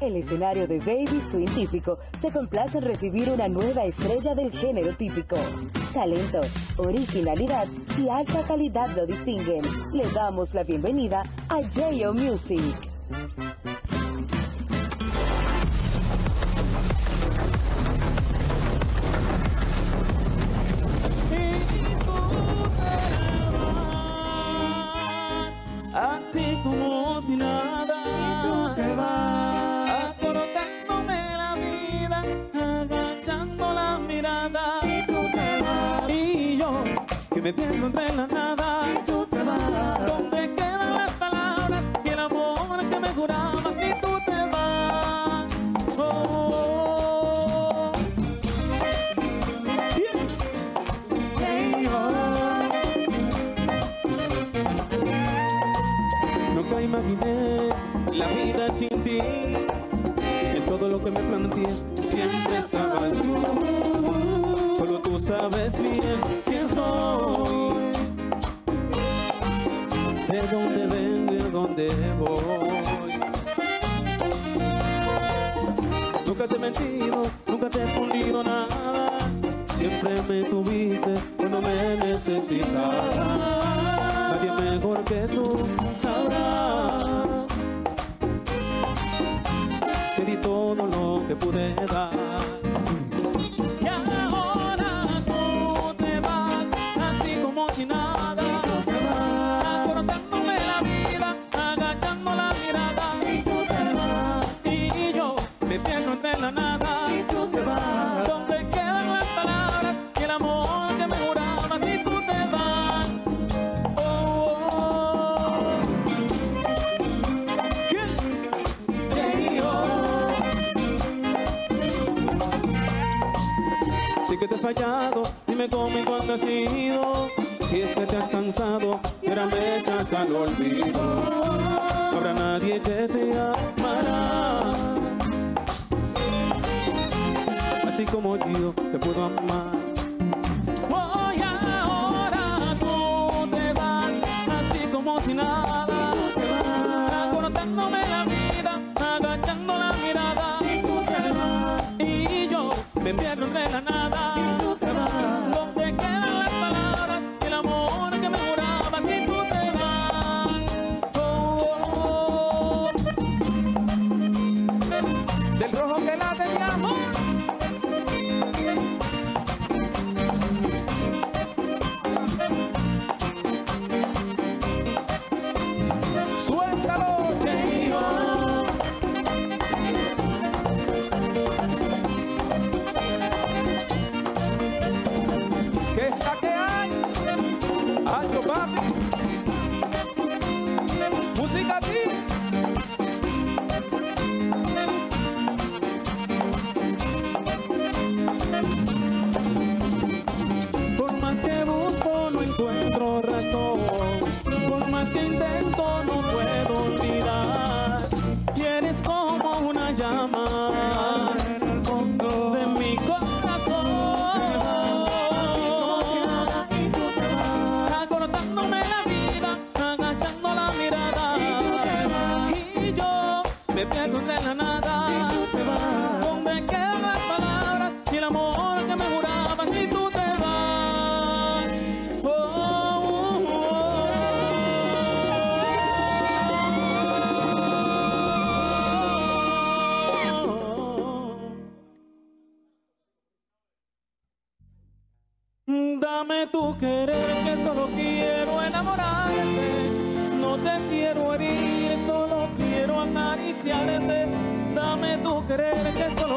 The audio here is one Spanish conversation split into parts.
El escenario de Baby Swing típico se complace en recibir una nueva estrella del género típico. Talento, originalidad y alta calidad lo distinguen. Le damos la bienvenida a JO Music. Pierdo entre la nada. tú te vas. ¿Dónde quedan las palabras y el amor que me juraba si tú te vas? Oh. Yeah. Hey, oh. Nunca imaginé la vida sin ti. En todo lo que me planteé, siempre estabas tú. Solo tú sabes bien De dónde vengo y a dónde voy. Nunca te he mentido, nunca te he escondido nada. Siempre me tuviste cuando me necesitabas. Nadie mejor que tú sabrá. Fallado, dime cómo y cuándo has sido. Si es que te has cansado ahora me echas al olvido. No habrá nadie que te amará. Así como yo te puedo amar. Dame tu querer que solo quiero enamorarte. No te quiero herir, solo quiero acariciarte. Dame tu querer que solo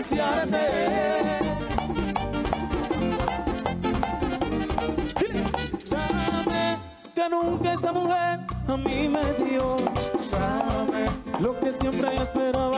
acariciarte. Dame que nunca esa mujer a mí me dio. Dame lo que siempre esperaba.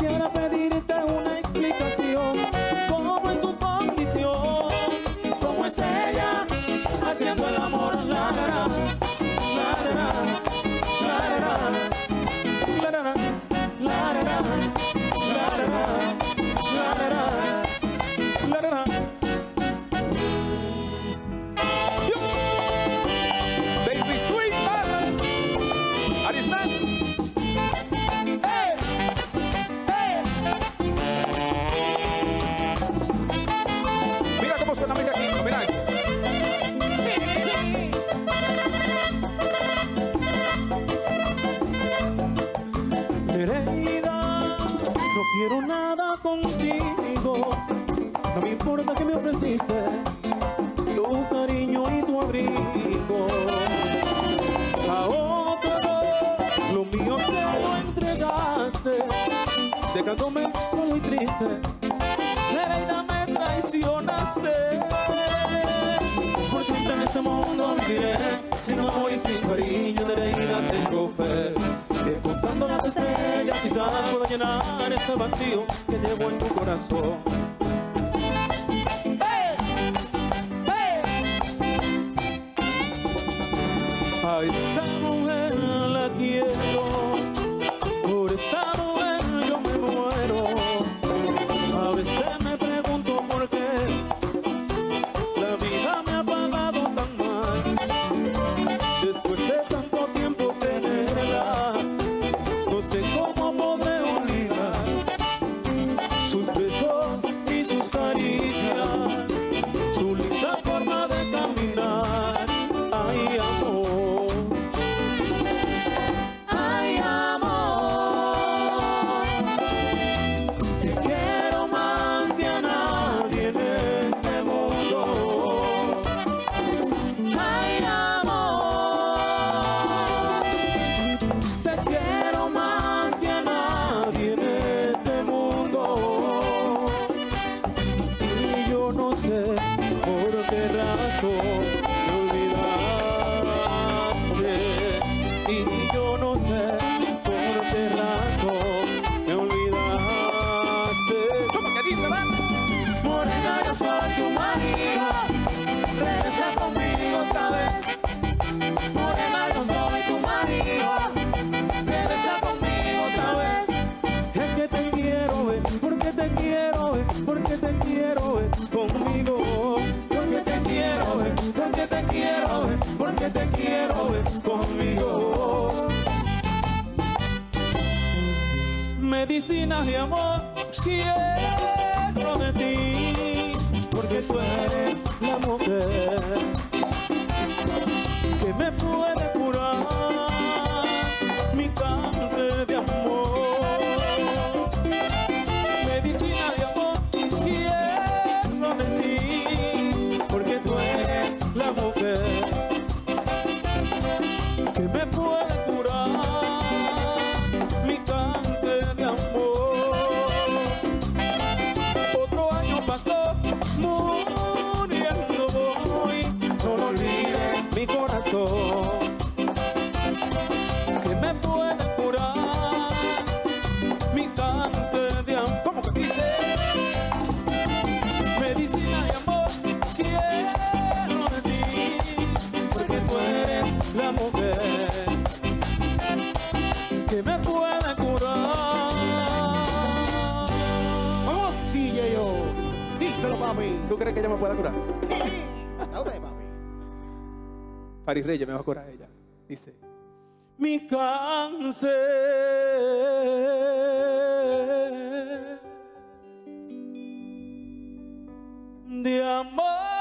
quisiera pedir tu cariño y tu abrigo. A otro lo mío se lo entregaste, dejándome solo y triste. Nereida me traicionaste. Por siempre en este mundo viviré, sin amor y sin cariño, Nereida tengo fe. Que contando las estrellas quizás pueda llenar ese vacío que llevo en tu corazón. soy tu marido. Regresa conmigo otra vez. Morena, yo soy tu marido. Regresa conmigo otra vez. Es que te quiero ver, porque te quiero ver, porque te quiero ver conmigo. Porque te quiero ver, porque te quiero ver, porque te quiero ver conmigo. Medicinas de amor, quiero de ti que fue la mujer que me puede que me pueda curar. Vamos, DJ, yo. Díselo, papi. ¿Tú crees que ella me pueda curar? Dale, papi. Reyes me va a curar ella. Dice: Mi cáncer de amor.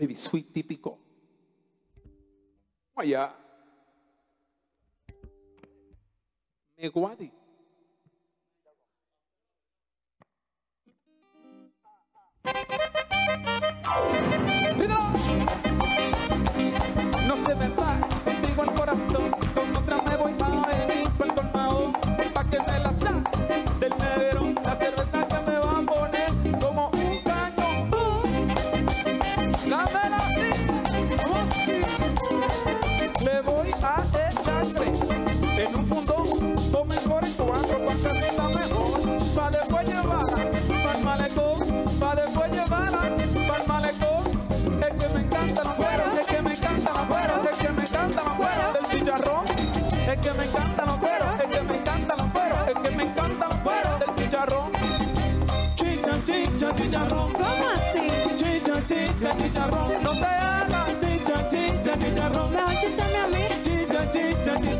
Baby sweet típico. Allá. Me guadi. Dígalo. No se me va contigo el corazón. Con otra me voy a venir por colmado. Fundón. Con mejor en cuatro, que rinda mejor. Pa' después llevarla pa'l malecón. Pa' después llevarla pa'l malecón. Es que me encantan los cueros, es que me encantan los cueros, es que me encantan los cueros del chicharrón. Es que me encantan los cueros, es que me encantan los cueros, es que me encantan los cueros del chicharrón. Chicha, chicha, chicharrón. ¿Cómo así? Chicha, chicha, chicharrón. No te hagas. Chicha, chicha, chicharrón. Mejor chichame a mí. Chicha, chicha, chicharrón.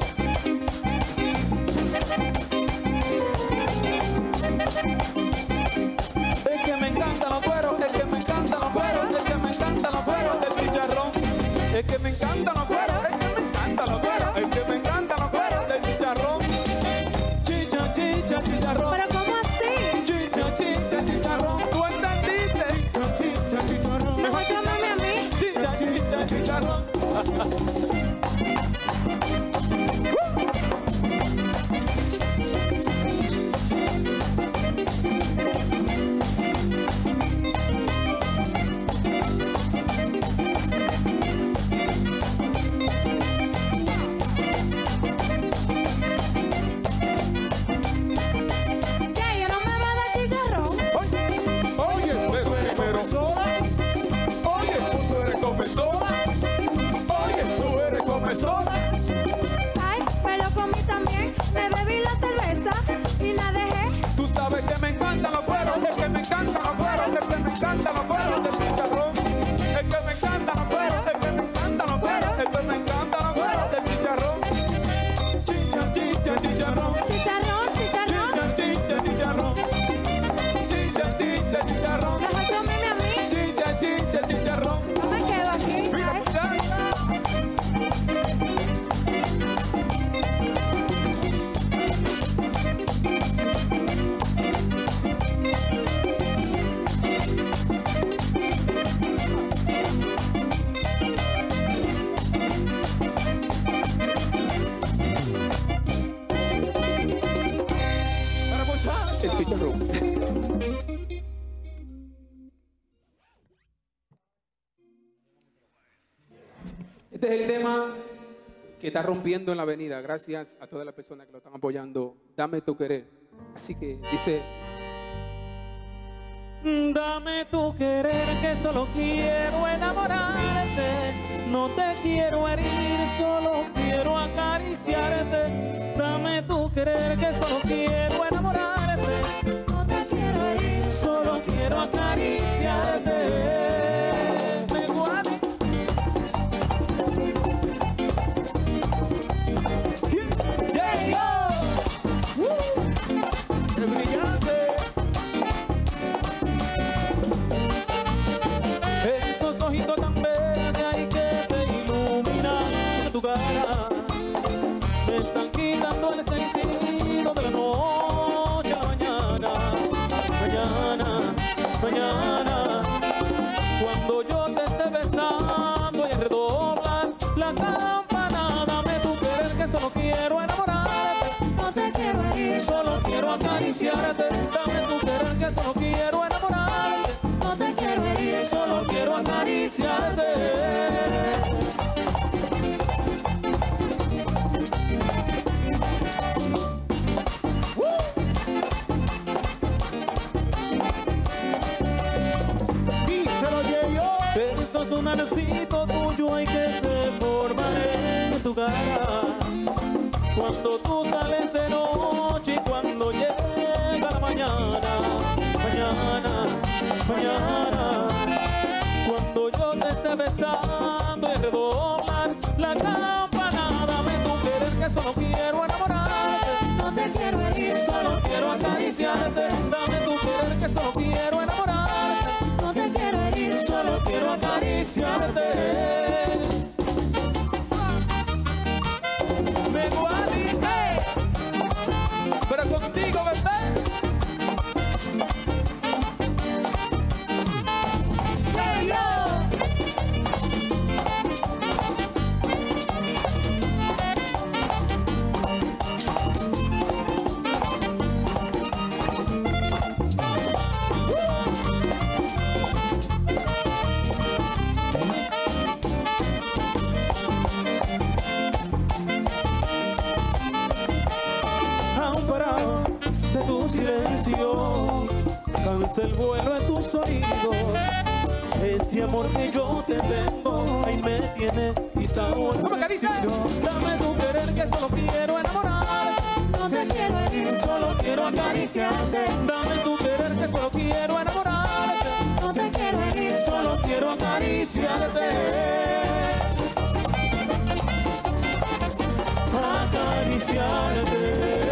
tema que está rompiendo en la avenida. Gracias a todas las personas que lo están apoyando. Dame tu querer. Así que dice, Dame tu querer que solo quiero enamorarte. No te quiero herir, solo quiero acariciarte. Dame tu querer que solo quiero enamorarte. no te quiero herir. Solo quiero acariciarte. acariciarte. un anecito tuyo hay que se formaré en tu cara cuando tú sales de noche Solo quiero acariciarte, dame tu piel, que solo quiero enamorarte. No te quiero herir, solo quiero acariciarte. te tengo, ahí me tiene quitado ¿Cómo? Dame tu querer que solo quiero enamorar. No te quiero herir, solo quiero acariciarte. Dame tu querer que solo quiero enamorarte. No te quiero herir, solo quiero acariciarte. Acariciarte.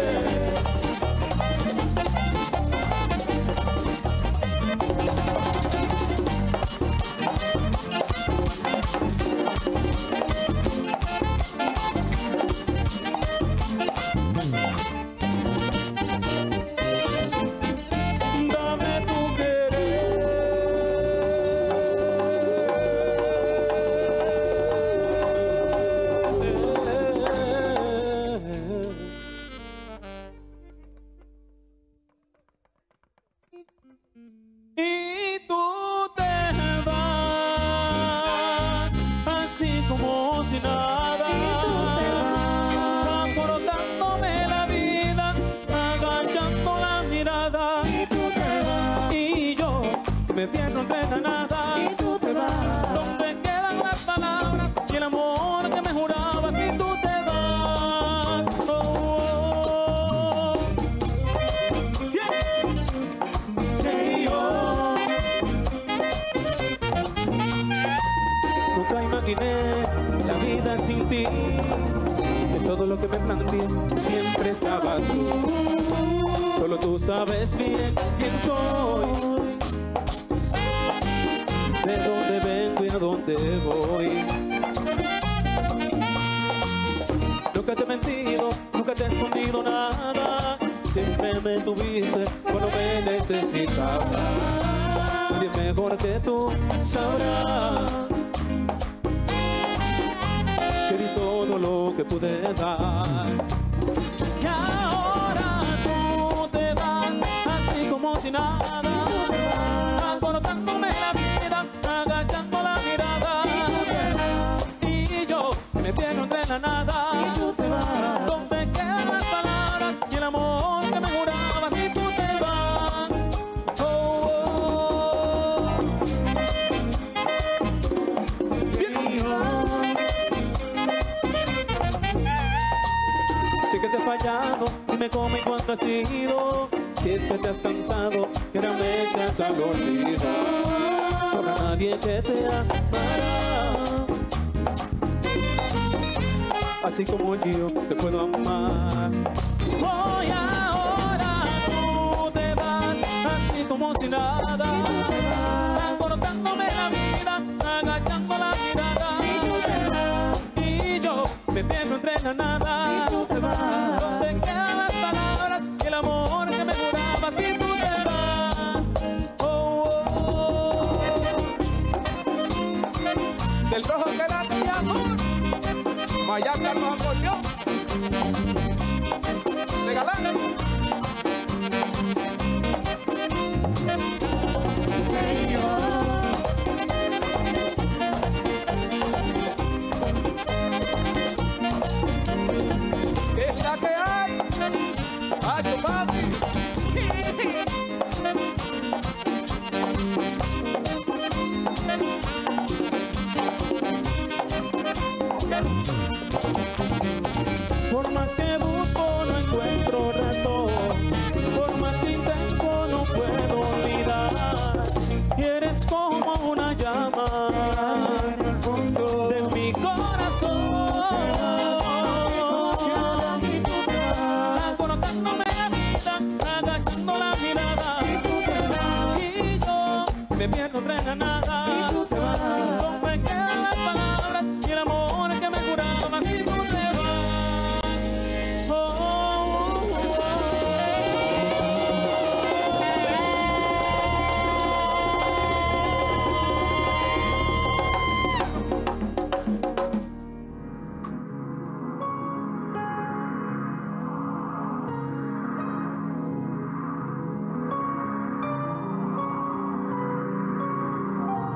que pude dar. has. Si es que te has cansado, créame que hasta lo olvidar. Habrá nadie que te amará. Así como yo te puedo amar. Hoy ahora tú te vas, así como si nada. Acordándome la vida, agachando la mirada. Y yo me pierdo entre la nada.